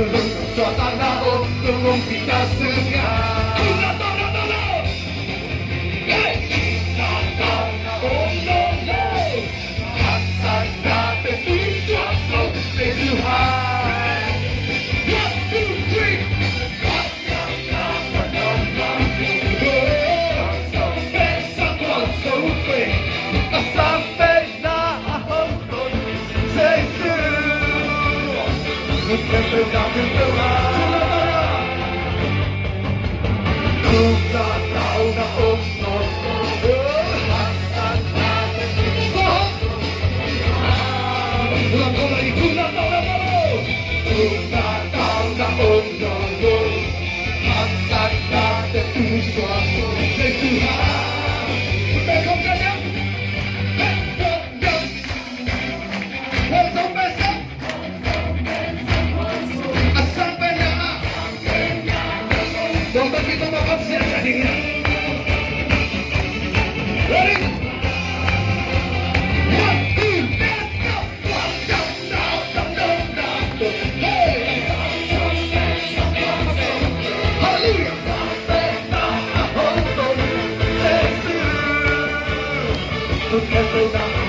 Tunggu suatana, oh, tunggu kita senyap. Kula kula ikula tara Don't take go.